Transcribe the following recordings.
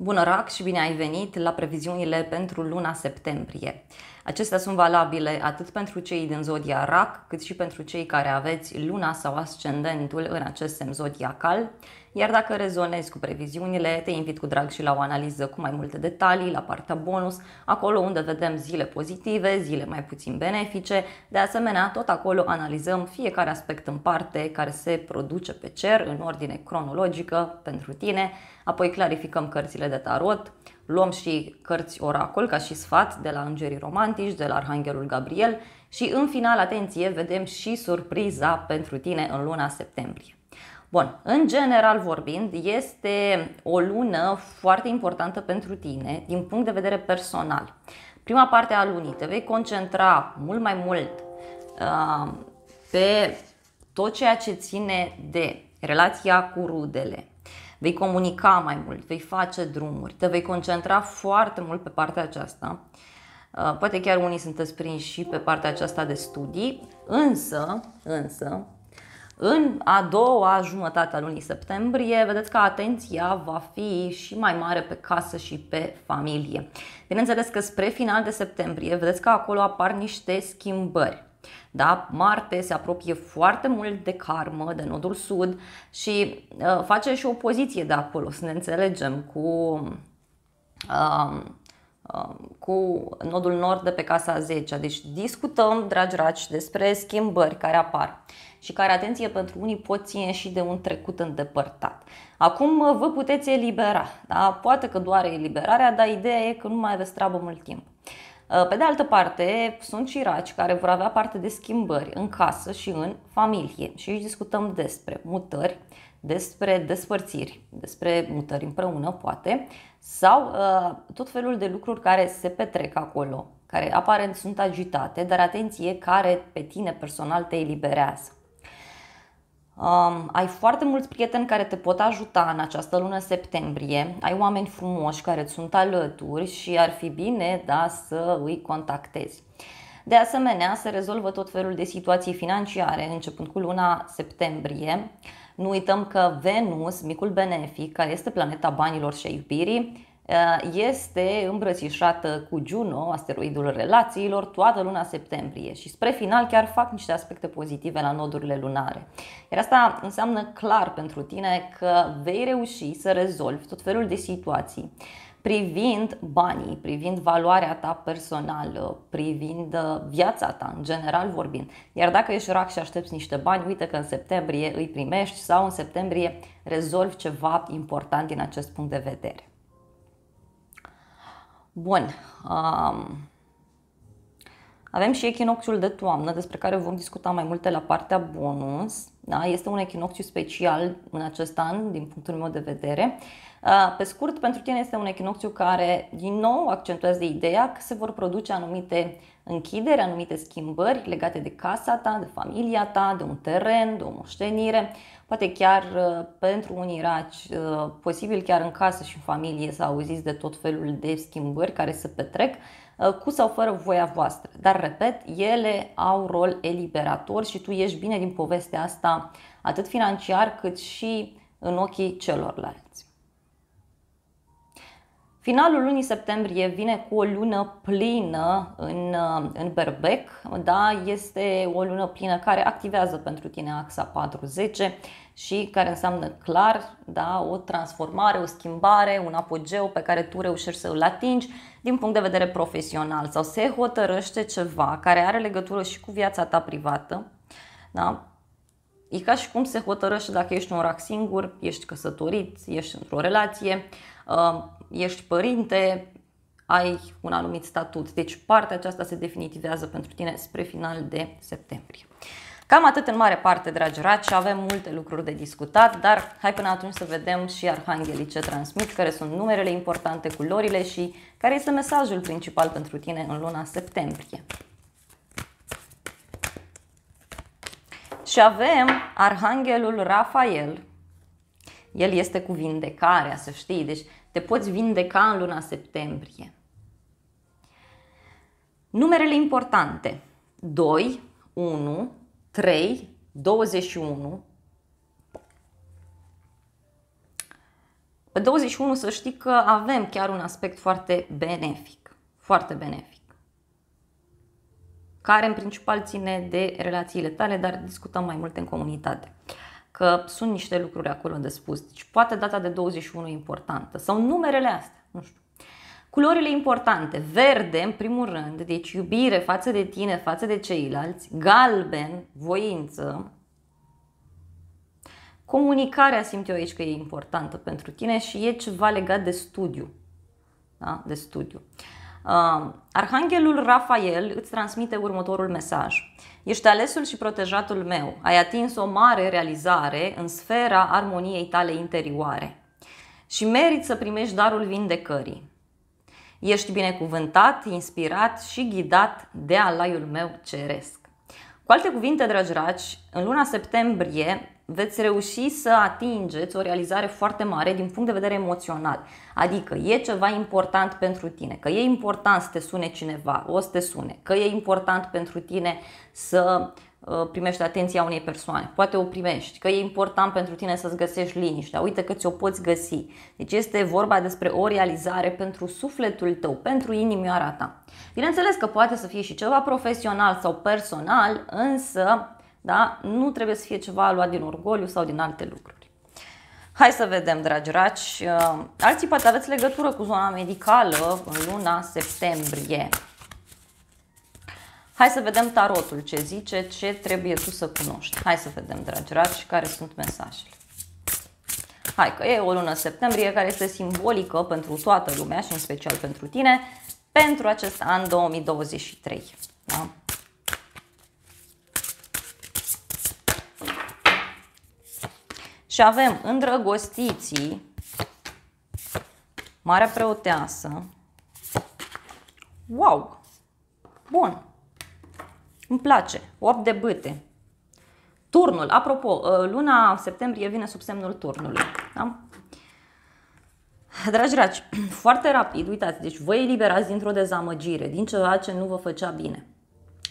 Bună rac și bine ai venit la previziunile pentru luna septembrie. Acestea sunt valabile atât pentru cei din zodia rac, cât și pentru cei care aveți luna sau ascendentul în acest semn zodiacal. Iar dacă rezonezi cu previziunile, te invit cu drag și la o analiză cu mai multe detalii, la partea bonus, acolo unde vedem zile pozitive, zile mai puțin benefice. De asemenea, tot acolo analizăm fiecare aspect în parte care se produce pe cer în ordine cronologică pentru tine, apoi clarificăm cărțile de tarot, luăm și cărți oracol ca și sfat de la îngerii romantici, de la Arhanghelul Gabriel și în final, atenție, vedem și surpriza pentru tine în luna septembrie. Bun, în general vorbind, este o lună foarte importantă pentru tine din punct de vedere personal. Prima parte a lunii te vei concentra mult mai mult uh, pe tot ceea ce ține de relația cu rudele, vei comunica mai mult, vei face drumuri, te vei concentra foarte mult pe partea aceasta. Uh, poate chiar unii sunteți prinși și pe partea aceasta de studii, însă, însă, în a doua jumătate a lunii septembrie, vedeți că atenția va fi și mai mare pe casă și pe familie. Bineînțeles că spre final de septembrie, vedeți că acolo apar niște schimbări. Da? Marte se apropie foarte mult de karmă, de nodul sud și uh, face și o poziție de acolo, să ne înțelegem, cu, uh, uh, cu nodul nord de pe casa 10. Deci discutăm, dragi raci, despre schimbări care apar și care, atenție, pentru unii pot ține și de un trecut îndepărtat. Acum uh, vă puteți elibera, da? poate că doar eliberarea, dar ideea e că nu mai aveți treabă mult timp. Uh, pe de altă parte, sunt și raci care vor avea parte de schimbări în casă și în familie și aici discutăm despre mutări, despre despărțiri, despre mutări împreună, poate, sau uh, tot felul de lucruri care se petrec acolo, care aparent sunt agitate, dar atenție, care pe tine personal te eliberează. Um, ai foarte mulți prieteni care te pot ajuta în această lună septembrie, ai oameni frumoși care îți sunt alături și ar fi bine da, să îi contactezi. De asemenea, se rezolvă tot felul de situații financiare începând cu luna septembrie. Nu uităm că Venus, micul benefic, care este planeta banilor și a iubirii, Uh, este îmbrățișată cu Juno, asteroidul relațiilor, toată luna septembrie și spre final chiar fac niște aspecte pozitive la nodurile lunare. Iar asta înseamnă clar pentru tine că vei reuși să rezolvi tot felul de situații privind banii, privind valoarea ta personală, privind uh, viața ta, în general vorbind. Iar dacă ești rac și aștepți niște bani, uite că în septembrie îi primești sau în septembrie rezolvi ceva important din acest punct de vedere. Bun. Um, avem și echinocțiul de toamnă, despre care vom discuta mai multe la partea bonus. Da? Este un echinocțiu special în acest an, din punctul meu de vedere. Uh, pe scurt, pentru tine este un echinocțiu care, din nou, accentuează ideea că se vor produce anumite închideri, anumite schimbări legate de casa ta, de familia ta, de un teren, de o moștenire, poate chiar uh, pentru unii raci, uh, posibil chiar în casă și în familie să auziți de tot felul de schimbări care se petrec, uh, cu sau fără voia voastră. Dar, repet, ele au rol eliberator și tu ești bine din povestea asta, atât financiar cât și în ochii celorlalți. Finalul lunii septembrie vine cu o lună plină în, în berbec, da? este o lună plină care activează pentru tine axa 40 și care înseamnă clar da? o transformare, o schimbare, un apogeu pe care tu reușești să îl atingi din punct de vedere profesional sau se hotărăște ceva care are legătură și cu viața ta privată. Da? E ca și cum se hotărăște dacă ești un rac singur, ești căsătorit, ești într-o relație, uh, ești părinte, ai un anumit statut. Deci partea aceasta se definitivează pentru tine spre final de septembrie. Cam atât în mare parte, dragi raci, avem multe lucruri de discutat, dar hai până atunci să vedem și arhanghelii ce transmit, care sunt numerele importante, culorile și care este mesajul principal pentru tine în luna septembrie. Și avem Arhanghelul Rafael. El este cu vindecarea, să știi. Deci te poți vindeca în luna septembrie. Numerele importante. 2, 1, 3, 21. Pe 21 să știi că avem chiar un aspect foarte benefic, foarte benefic care în principal ține de relațiile tale, dar discutăm mai multe în comunitate. Că sunt niște lucruri acolo de spus. Deci poate data de 21 e importantă sau numerele astea, nu știu. Culorile importante, verde în primul rând, deci iubire față de tine, față de ceilalți, galben, voință, Comunicarea simt eu aici că e importantă pentru tine și e ceva legat de studiu. Da? De studiu. Uh, Arhanghelul Rafael îți transmite următorul mesaj. Ești alesul și protejatul meu. Ai atins o mare realizare în sfera armoniei tale interioare și meriți să primești darul vindecării. Ești binecuvântat, inspirat și ghidat de alaiul meu ceresc. Cu alte cuvinte, dragi raci, în luna septembrie veți reuși să atingeți o realizare foarte mare din punct de vedere emoțional. Adică e ceva important pentru tine, că e important să te sune cineva, o să te sune, că e important pentru tine să uh, primești atenția unei persoane, poate o primești, că e important pentru tine să-ți găsești liniștea, uite că ți-o poți găsi. Deci este vorba despre o realizare pentru sufletul tău, pentru inimioara ta. Bineînțeles că poate să fie și ceva profesional sau personal, însă da? Nu trebuie să fie ceva luat din orgoliu sau din alte lucruri. Hai să vedem, dragi raci. Uh, alții poate aveți legătură cu zona medicală în luna septembrie. Hai să vedem tarotul, ce zice, ce trebuie tu să cunoști. Hai să vedem, dragi raci, care sunt mesajele. Hai că e o lună septembrie care este simbolică pentru toată lumea și în special pentru tine pentru acest an 2023. Da? Și avem îndrăgostiții, Marea Preoteasă. Wow! Bun! Îmi place. 8 de bâte. Turnul. Apropo, ă, luna septembrie vine sub semnul turnului. Da? Dragi dragi, foarte rapid, uitați, deci vă eliberați dintr-o dezamăgire, din ceva ce nu vă făcea bine.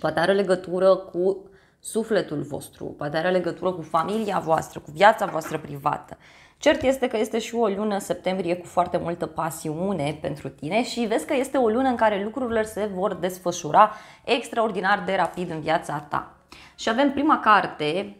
Poate are legătură cu sufletul vostru, poate are legătură cu familia voastră, cu viața voastră privată. Cert este că este și o lună septembrie cu foarte multă pasiune pentru tine și vezi că este o lună în care lucrurile se vor desfășura extraordinar de rapid în viața ta. Și avem prima carte,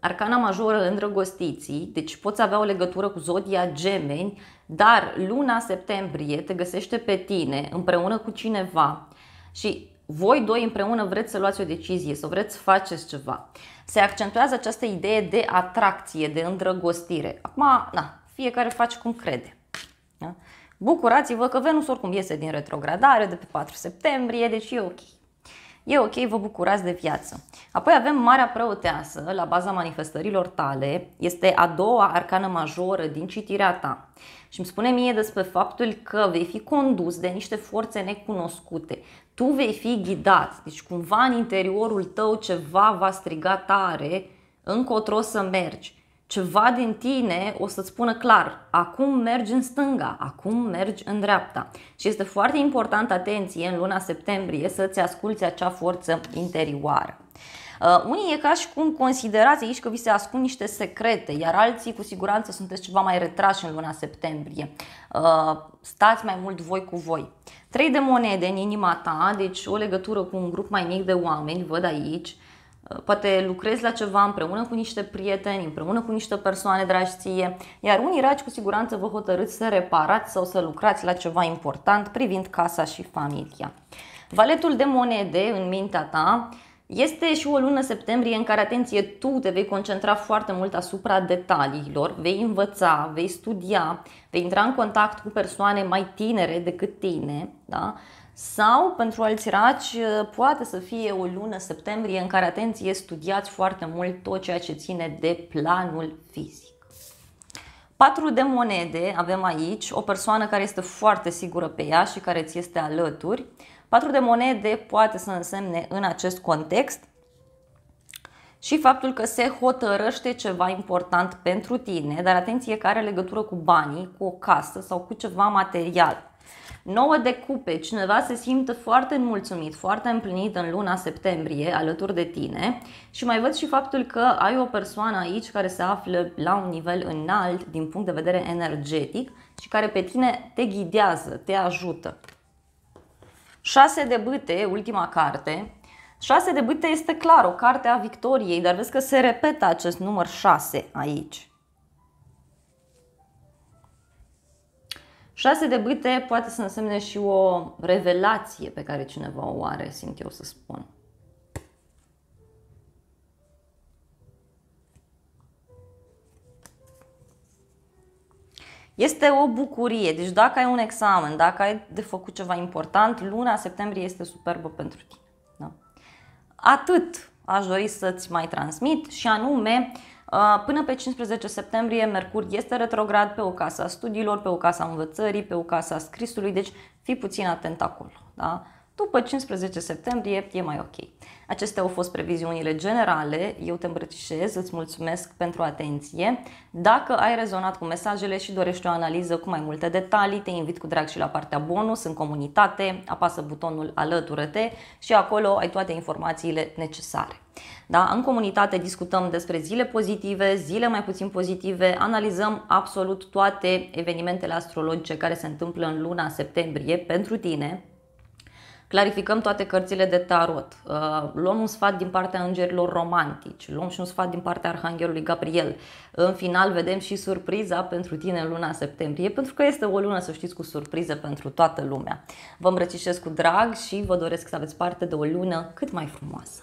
Arcana majoră îndrăgostiții, deci poți avea o legătură cu zodia gemeni, dar luna septembrie te găsește pe tine împreună cu cineva și voi doi împreună vreți să luați o decizie sau vreți să faceți ceva. Se accentuează această idee de atracție, de îndrăgostire. Acum, na, fiecare face cum crede. Da? Bucurați-vă că Venus oricum iese din retrogradare de pe 4 septembrie, deci e ok. E ok, vă bucurați de viață. Apoi avem Marea Preoteasă la baza manifestărilor tale. Este a doua arcană majoră din citirea ta. Și îmi spune mie despre faptul că vei fi condus de niște forțe necunoscute. Tu vei fi ghidat. Deci cumva în interiorul tău ceva va striga tare încotro să mergi ceva din tine o să-ți spună clar, acum mergi în stânga, acum mergi în dreapta. Și este foarte important, atenție, în luna septembrie să-ți asculți acea forță interioară. Uh, unii e ca și cum considerați aici că vi se ascund niște secrete, iar alții cu siguranță sunteți ceva mai retrași în luna septembrie. Uh, stați mai mult voi cu voi. Trei de monede în inima ta, deci o legătură cu un grup mai mic de oameni, văd aici, poate lucrezi la ceva împreună cu niște prieteni, împreună cu niște persoane dragi ție, iar unii raci cu siguranță vă hotărâți să reparați sau să lucrați la ceva important privind casa și familia. Valetul de monede în mintea ta este și o lună septembrie în care, atenție, tu te vei concentra foarte mult asupra detaliilor, vei învăța, vei studia, vei intra în contact cu persoane mai tinere decât tine, da? Sau pentru alți raci poate să fie o lună septembrie în care, atenție, studiați foarte mult tot ceea ce ține de planul fizic. Patru de monede avem aici, o persoană care este foarte sigură pe ea și care ți este alături. Patru de monede poate să însemne în acest context și faptul că se hotărăște ceva important pentru tine, dar atenție că are legătură cu banii, cu o casă sau cu ceva material. 9 de cupe, cineva se simte foarte mulțumit, foarte împlinit în luna septembrie alături de tine și mai văd și faptul că ai o persoană aici care se află la un nivel înalt din punct de vedere energetic și care pe tine te ghidează, te ajută. 6 de bâte, ultima carte. 6 de bâte este clar o carte a victoriei, dar vezi că se repetă acest număr 6 aici. 6 de bâte poate să însemne și o revelație pe care cineva o are, simt eu să spun. Este o bucurie. Deci dacă ai un examen, dacă ai de făcut ceva important, luna septembrie este superbă pentru tine. Da? Atât aș dori să-ți mai transmit și anume, uh, până pe 15 septembrie, Mercur este retrograd pe o casă a studiilor, pe o casă a învățării, pe o casă a scrisului, deci fii puțin atent acolo. Da? După 15 septembrie e mai ok. Acestea au fost previziunile generale, eu te îmbrățișez, îți mulțumesc pentru atenție. Dacă ai rezonat cu mesajele și dorești o analiză cu mai multe detalii, te invit cu drag și la partea bonus în comunitate, apasă butonul alătură-te și acolo ai toate informațiile necesare. Da? În comunitate discutăm despre zile pozitive, zile mai puțin pozitive, analizăm absolut toate evenimentele astrologice care se întâmplă în luna septembrie pentru tine, clarificăm toate cărțile de tarot, uh, luăm un sfat din partea îngerilor romantici, luăm și un sfat din partea Arhanghelului Gabriel. În final vedem și surpriza pentru tine în luna septembrie, pentru că este o lună, să știți, cu surprize pentru toată lumea. Vă îmbrățișez cu drag și vă doresc să aveți parte de o lună cât mai frumoasă.